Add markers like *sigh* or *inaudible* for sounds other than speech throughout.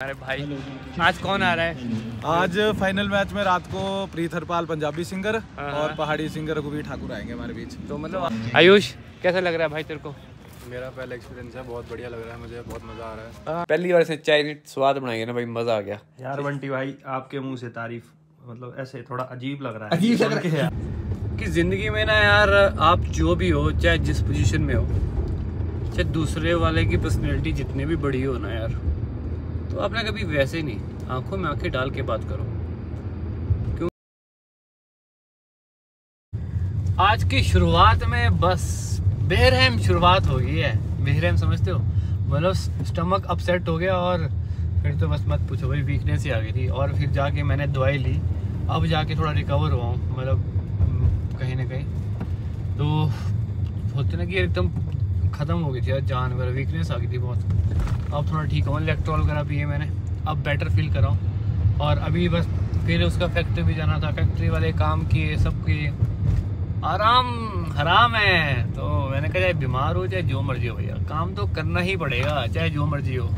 अरे भाई आज कौन आ रहा है? आज फाइनल मैच में रात को प्रीत हरपाल पंजाबी सिंगर हाँ। और पहाड़ी सिंगर रघुवीर ठाकुर आएँगे हमारे बीच। तो मतलब आयुष कैसा लग रहा है भाई तेरे को? मेरा पहला एक्सपीरियंस है बहुत बढ़िया लग रहा है मुझे बहुत मज़ा आ रहा है। पहली बार से चाय स्वाद बनाएँगे ना भाई मज़ा आ गया। यार बंटी भाई आपके मुँह से तारीफ़ मतलब ऐसे थोड़ा अजीब लग रहा है। अजीब लग रहा है। कि ज़िंदगी में ना यार आप जो भी हो चाहे जिस पोजीशन में हो चाहे दूसरे वाले की पर्सनैलिटी जितनी भी बड़ी हो ना यार तो आप ना कभी वैसे नहीं आँखों में आँखें डाल के बात करो। क्यों? आज की शुरुआत में बस बेरहम शुरुआत हो गई है। बेरहम समझते हो? मतलब स्टमक अपसेट हो गया और फिर तो बस मत पूछो भाई वीकनेस ही आ गई थी। और फिर जाके मैंने दवाई ली। अब जाके थोड़ा रिकवर हुआ हूँ मतलब हम्म, कहीं ना कहीं। तो होते ना कि एकदम ख़त्म हो गई थी यार जान वगैरह वीकनेस आ गई थी बहुत। अब थोड़ा ठीक हूँ इलेक्ट्रॉल वगैरह पिए मैंने। अब बेटर फील कर रहा हूँ और अभी बस फिर उसका फैक्ट्री भी जाना था। फैक्ट्री वाले काम किए, सब किए। आराम, हराम है। तो मैंने कहा, चाहे बीमार हो, चाहे जो मर्ज़ी हो भैया, काम तो करना ही पड़ेगा, चाहे जो मर्ज़ी हो।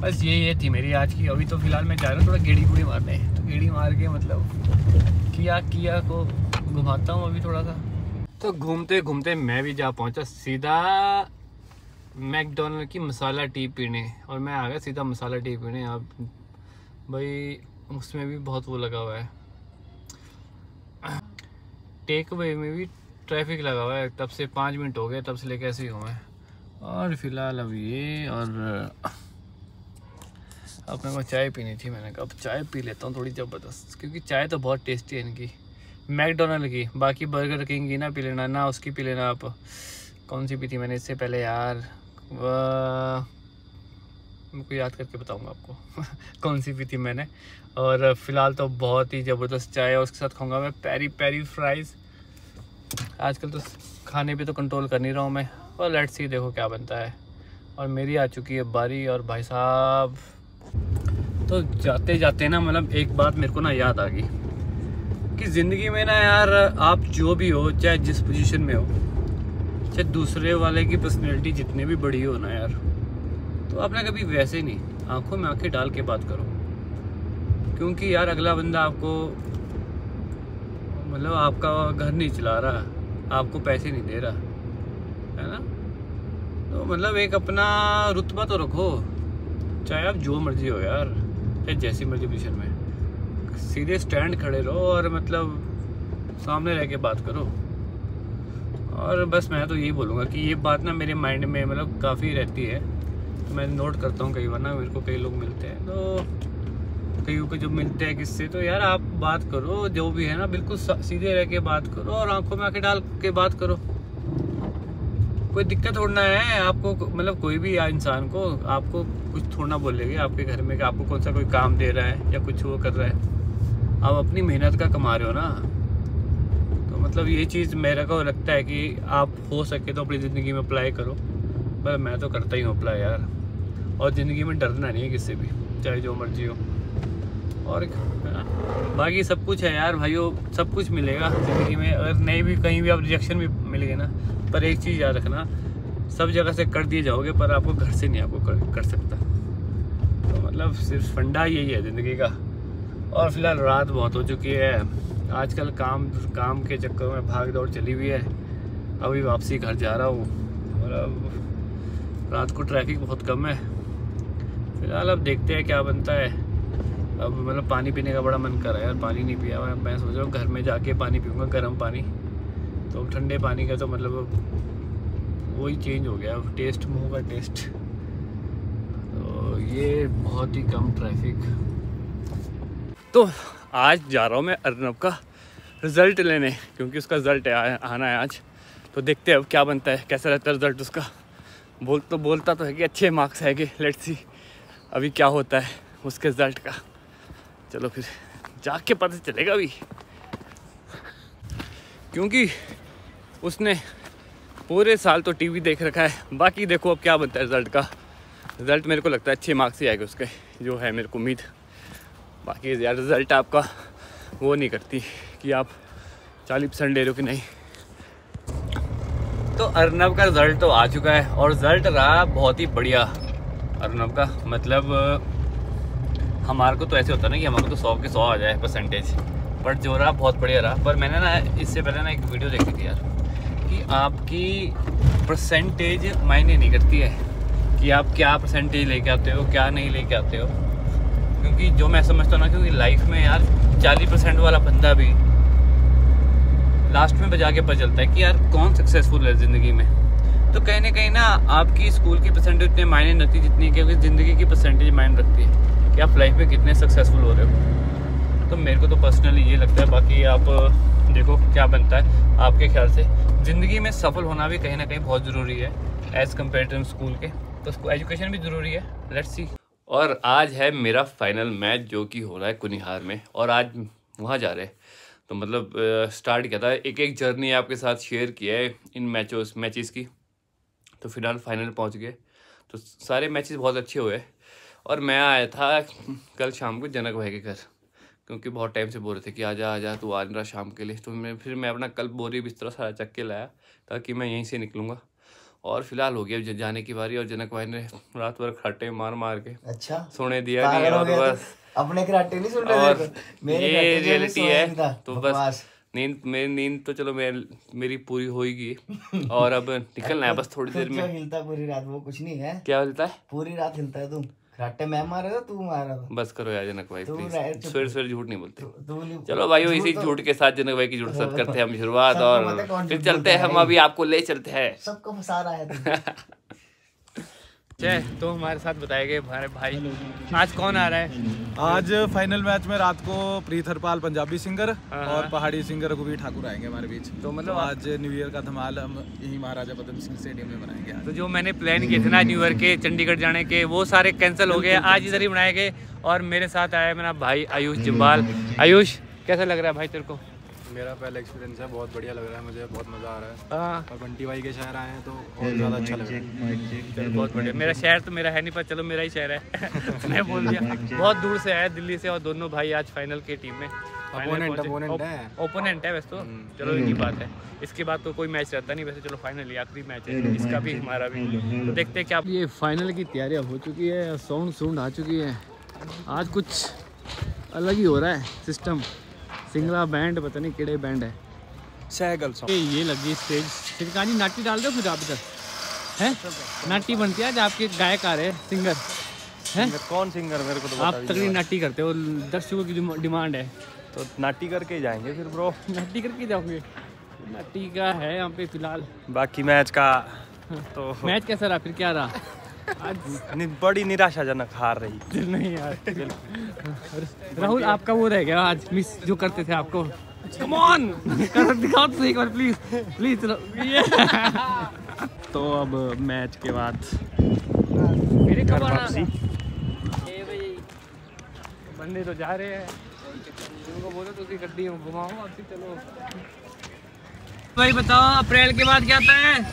बस ये ये थी मेरी आज की। अभी तो फ़िलहाल मैं जा रहा हूँ, थोड़ा गेड़ी गुड़ी मारने। तो गेड़ी मार के मतलब किया किया को घुमाता हूँ अभी थोड़ा सा। तो घूमते घूमते मैं भी जा पहुँचा सीधा मैकडोनल्ड की मसाला टी पीने। और मैं आ गया सीधा मसाला टी पीने। अब भाई, उसमें भी बहुत वो लगा हुआ है। टेक अवे में भी ट्रैफ़िक लगा हुआ है। तब से पाँच मिनट हो गए, तब से लेके ऐसे ही हूँ मैं। और फ़िलहाल अब ये और, अपने को चाय पीनी थी मैंने कहा, अब चाय पी लेता हूँ थोड़ी ज़बरदस्त, क्योंकि चाय तो बहुत टेस्टी है इनकी। मैकडोनल्ड की। बाकी बर्गर किंग की ना पी लेना, ना उसकी पी लेना आप। कौन सी पी थी मैंने इससे पहले यार? मैं याद करके बताऊँगा आपको। *laughs* कौन सी पी थी मैंने? और फ़िलहाल तो बहुत ही ज़बरदस्त चाय है, उसके साथ खाऊँगा मैं पैरी पैरी फ्राइज़। आजकल तो खाने पे तो कंट्रोल कर नहीं रहा हूँ मैं। और लेट्स सी देखो क्या बनता है। और मेरी आ चुकी है बारी, और भाई साहब तो जाते जाते ना मतलब एक बात मेरे को ना याद आ गई। कि ज़िंदगी में ना यार, आप जो भी हो, चाहे जिस पोजीशन में हो, चाहे दूसरे वाले की पर्सनैलिटी जितनी भी बड़ी हो ना यार तो आप ना कभी वैसे नहीं, आँखों में आँखें डाल के बात करो। क्योंकि यार अगला बंदा आपको मतलब आपका घर नहीं चला रहा, आपको पैसे नहीं दे रहा, है ना? तो मतलब एक अपना रुतबा तो रखो, चाहे आप जो मर्ज़ी हो यार, चाहे जैसी मर्ज़ी पोजिशन में। सीधे स्टैंड खड़े रहो और मतलब सामने रह के बात करो। और बस मैं तो यही बोलूँगा कि ये बात ना मेरे माइंड में मतलब काफ़ी रहती है। तो मैं नोट करता हूँ कई बार ना, मेरे को कई लोग मिलते हैं। तो कई को जब मिलते हैं किससे तो यार आप बात करो, जो भी है ना, बिल्कुल सीधे रह के बात करो और आँखों में आके डाल के बात करो। कोई दिक्कत थोड़ना है, आपको मतलब कोई भी इंसान को, आपको कुछ थोड़ा बोलेगी आपके घर में कि आपको कौन सा कोई काम दे रहा है या कुछ वो कर रहा है। आप अपनी मेहनत का कमा रहे हो ना तो मतलब ये चीज़ मेरे को लगता है कि आप हो सके तो अपनी ज़िंदगी में अप्लाई करो पर मैं तो करता ही हूँ अप्लाई यार। और ज़िंदगी में डरना नहीं है किससे भी चाहे जो मर्ज़ी हो। और बाकी सब कुछ है यार भाइयों सब कुछ मिलेगा ज़िंदगी में। अगर नहीं भी कहीं भी आप रिजेक्शन भी मिल गए ना पर एक चीज़ याद रखना सब जगह से कर दिए जाओगे पर आपको घर से नहीं आपको कर, कर सकता। तो मतलब सिर्फ़ फंडा यही है ज़िंदगी का। और फ़िलहाल रात बहुत हो चुकी है। आजकल काम काम के चक्कर में भाग दौड़ चली हुई है। अभी वापसी घर जा रहा हूँ और अब रात को ट्रैफ़िक बहुत कम है। फ़िलहाल अब देखते हैं क्या बनता है। अब मतलब पानी पीने का बड़ा मन कर रहा है यार, पानी नहीं पिया हुआ मैं सोच रहा हूँ घर में जाके पानी पीऊँगा, गर्म पानी। तो ठंडे पानी का तो मतलब वही चेंज हो गया टेस्ट मुँह का टेस्ट तो ये बहुत ही कम ट्रैफ़िक तो आज जा रहा हूँ मैं अर्नब का रिज़ल्ट लेने, क्योंकि उसका रिज़ल्ट आना है आज। तो देखते हैं अब क्या बनता है, कैसा रहता है रिज़ल्ट उसका। बोल तो बोलता तो है कि अच्छे मार्क्स है कि लेट्स सी अभी क्या होता है उसके रिज़ल्ट का। चलो फिर, जाके पता चलेगा अभी। क्योंकि उसने पूरे साल तो टीवी देख रखा है, बाकी देखो अब क्या बनता है रिज़ल्ट का। रिज़ल्ट मेरे को लगता है अच्छे मार्क्स ही आएगा उसके, जो है मेरे को उम्मीद। बाकी यार रिज़ल्ट आपका वो नहीं करती कि आप चालीस परसेंट ले रहे हो कि नहीं। तो अर्नब का रिज़ल्ट तो आ चुका है और रिज़ल्ट रहा बहुत ही बढ़िया। अर्नब का मतलब हमारे को तो ऐसे होता ना कि हमारे को तो सौ के सौ आ जाए परसेंटेज बट जो रहा बहुत बढ़िया रहा। पर मैंने ना इससे पहले ना एक वीडियो देखी थी यार कि आपकी परसेंटेज मायने नहीं करती है कि आप क्या परसेंटेज लेके आते हो, क्या नहीं लेके आते हो। क्योंकि जो मैं समझता हूँ ना, क्योंकि लाइफ में यार चालीस परसेंट वाला बंदा भी लास्ट में बजा के पता चलता है कि यार कौन सक्सेसफुल है ज़िंदगी में? तो कहीं ना कहीं ना आपकी स्कूल की परसेंटेज उतने मायने नहीं रखती जितनी क्योंकि ज़िंदगी की परसेंटेज मायने रखती है कि आप लाइफ में कितने सक्सेसफुल हो रहे हो। तो मेरे को तो पर्सनली ये लगता है, बाकी आप, देखो क्या बनता है आपके ख्याल से। ज़िंदगी में सफल होना भी कहीं ना कहीं बहुत ज़रूरी है एज़ कंपेयर टू स्कूल के। तो एजुकेशन भी ज़रूरी है लेट्स सी और आज है मेरा फाइनल मैच जो कि हो रहा है कुनिहार में, और आज वहाँ जा रहे हैं। तो मतलब स्टार्ट किया था एक एक जर्नी आपके साथ शेयर किया है इन मैचों मैचेस की। तो फ़िलहाल फाइनल पहुँच गए। तो सारे मैचेस बहुत अच्छे हुए। और मैं आया था कल शाम को जनक भाई के घर, क्योंकि बहुत टाइम से बोल रहे थे कि आजा आजा, तू आ रहा शाम के लिए। तो मैं, फिर मैं अपना कल बोरी बिस्तरा सारा चक के लाया, ताकि मैं यहीं से निकलूँगा। और फ़िलहाल हो गया जाने की बारी और जनक भाई ने *laughs* रात भर खट्टे मार मार के अच्छा। सोने दिया नहीं और बस। अपने कराटे नहीं सुन रहे मेरे ये रियलिटी है तो बस नींद मेरी नींद तो चलो मेर, मेरी पूरी होगी और अब *laughs* निकलना है बस थोड़ी देर में। *laughs* हिलता पूरी रात वो कुछ नहीं है। क्या हिलता है? पूरी रात हिलता है तू। कराटे मैं मार रहा था तू मार रहा था। बस करो यार जनक भाई तू प्लीज़ सवेरे सवेरे झूठ नहीं बोलते। तू- तू चलो भाई इसी तो- झूठ के साथ जनक भाई की झूठ *laughs* साथ करते हैं हम शुरुआत और फिर चलते हैं। हम अभी आपको ले चलते हैं। सबको फंसा रहा है तू। *laughs* जय तो हमारे साथ बताएँगे हमारे भाई। आज कौन आ रहा है? आज फाइनल मैच में रात को प्रीत हरपाल पंजाबी सिंगर हाँ। और पहाड़ी सिंगर रघुवीर ठाकुर आएँगे हमारे बीच। तो मतलब तो आज न्यू ईयर का धमाल हम यही महाराजा पदम सिंह स्टेडियम में मनाएँगे आज। तो जो मैंने प्लान किए थे ना न्यू ईयर के चंडीगढ़ जाने के वो सारे कैंसिल हो गए आज इधर ही बनाए गए। और मेरे साथ आया मेरा भाई आयुष जम्बाल। आयुष कैसा लग रहा है भाई तेरे को? मेरा पहला एक्सपीरियंस है बहुत बढ़िया लग रहा है मुझे बहुत मज़ा आ रहा है। हाँ। और बंटी भाई के शहर आए हैं तो और ज़्यादा अच्छा लग रहा है। बहुत बढ़िया। मेरा शहर तो मेरा है नहीं पर चलो मेरा ही शहर है। *laughs* *laughs* मैं बोल दिया। बहुत दूर से आया दिल्ली से और दोनों भाई आज फाइनल की टीम में। ओपोनेंट है। वैसे तो। चलो इनकी बात है। इसके बाद तो कोई मैच रहता नहीं वैसे। चलो फाइनली आखिरी मैच है। इसका भी हमारा भी। तो देखते हैं क्या ये फाइनल की तैयारियाँ हो चुकी है साउंड साउंड आ चुकी है। आज कुछ अलग ही हो रहा है सिस्टम सिंगला बैंड पता नहीं केड़े बैंड है। सहगल ये ये लगी स्टेज जी नाटी डाल दो फिर आप इधर। हैं? नाटी बनती है आज आपके गायक आ रहे हैं सिंगर हैं? कौन सिंगर मेरे को तो आप तगड़ी नाटी करते हो दर्शकों की डिमांड है। तो नाटी करके जाएँगे फिर ब्रो नाटी करके जाओगे। नाटी का है यहाँ पे फ़िलहाल। बाकी मैच का तो मैच कैसा रहा? फिर क्या रहा? आज नि- बड़ी निराशाजनक हार रही। नहीं यार। राहुल आपका वो रह गया आज मिस जो करते थे आपको। कम ऑन करो दिखाओ तो एक बार प्लीज़ प्लीज़ *laughs* तो अब मैच के बाद मेरे कब आना वापसी। बंदे तो जा रहे हैं। उनको बोलो तो उसकी गड्डी घुमाओ वापसी चलो। भाई बताओ अप्रैल के बाद क्या आता है?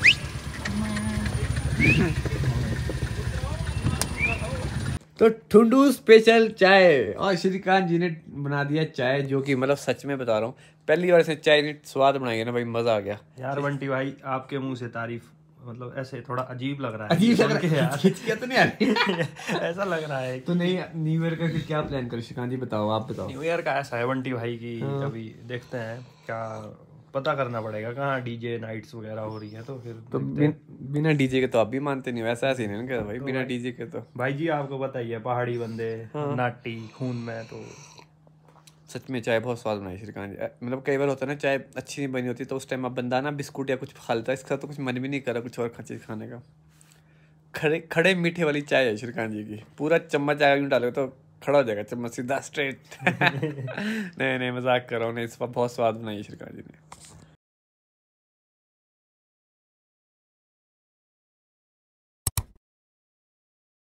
तो ठुंडू स्पेशल चाय। और श्रीकांत जी ने बना दिया चाय जो कि मतलब सच में बता रहा हूँ पहली बार से चाय ने स्वाद बनाएँगे ना भाई मज़ा आ गया। यार बंटी भाई आपके मुँह से तारीफ़ मतलब ऐसे थोड़ा अजीब लग रहा है। अजीब लग रहा है। यार। तो नहीं आ रही। *laughs* ऐसा लग रहा है तो नहीं न्यू ईयर का क्या प्लान करो? श्रीकांत जी बताओ आप बताओ। न्यू ईयर का ऐसा है बंटी भाई की हाँ। अभी देखते हैं क्या पता करना पड़ेगा कहाँ डीजे नाइट्स वगैरह हो रही है तो फिर तो बिन, बिना डीजे के तो आप भी मानते नहीं हो ऐसा सीन है ना भाई? बिना डीजे के तो। भाई जी आपको पता ही है पहाड़ी बंदे हाँ। नाटी खून में तो सच में चाय बहुत स्वाद बनाई श्रीकांत जी। मतलब कई बार होता है ना चाय अच्छी नहीं बनी होती तो उस टाइम आप बंदा ना बिस्कुट या कुछ खा लेता है इसके साथ तो कुछ मन भी नहीं करा कुछ और चीज़ खाने का। खड़े खड़े मीठे वाली चाय है श्रीकांत जी की। पूरा चम्मच आगे डालोगे तो खड़ा हो जाएगा चम्मच सीधा स्ट्रेट *laughs* *laughs* नहीं नहीं मज़ाक कर रहा हूँ नहीं इस पर बहुत स्वाद बनाई श्रीकांत जी ने।